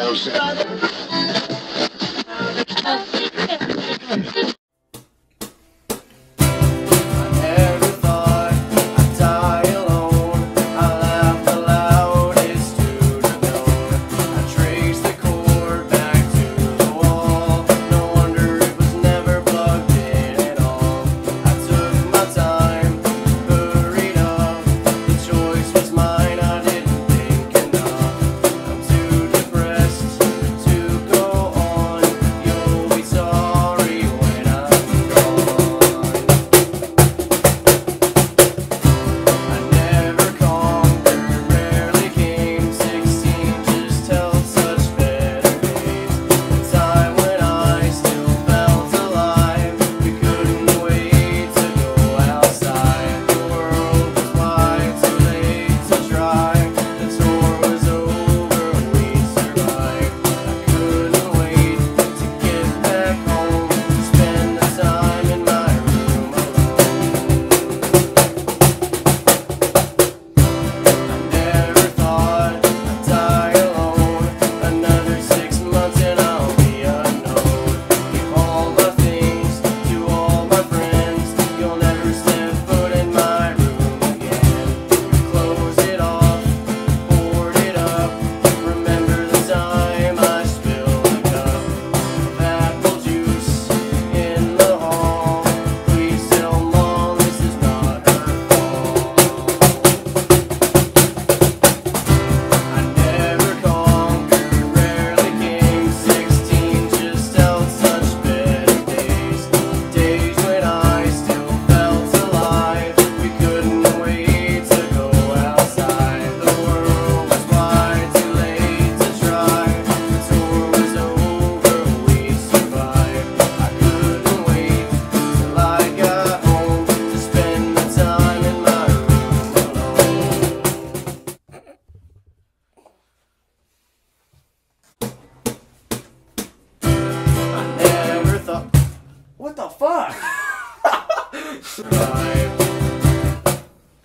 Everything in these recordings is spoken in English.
É Música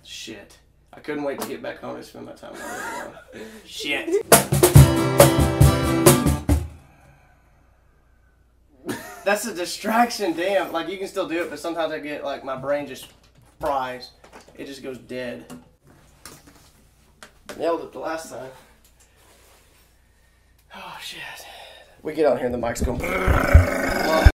Shit. I couldn't wait to get back home and spend my time with everyone. Shit. That's a distraction, damn. Like, you can still do it, but sometimes I get, like, my brain just fries. It just goes dead. Nailed it the last time. Oh, shit. We get out here and the mic's going.